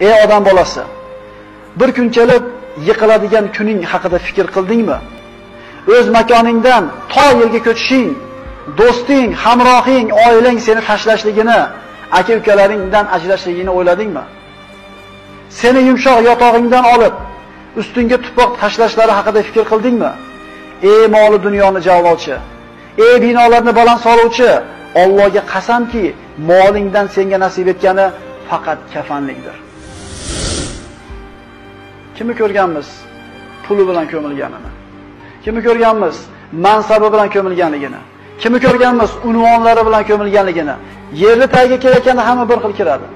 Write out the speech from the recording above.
Ey odam bolasi, bir kun kelib yiqiladigan kuning haqida fikr qildingmi? O'z makoningdan to yerga ko'chishing, do'sting, hamrohing, oilang seni tashlashligini, aka-ukalaringdan ajrashligini o'yladingmi? Seni yumshoq yotog'ingdan olib, ustingga tuproq tashlashlari haqida fikr qildingmi? Ey moli dunyoni javlovchi, ey binolarni baland soluvchi, Allohga qasamki, molingdan senga nasib etgani faqat kafanlikdir. Kimni ko'rganmiz? Puli bilan ko'milganini. Kimni ko'rganmiz? Mansabi bilan ko'milganligini. Kimni ko'rganmiz? Unvonlari bilan ko'milganligini. Yerni tagiga kelayotganda hamma bir xil kiradi.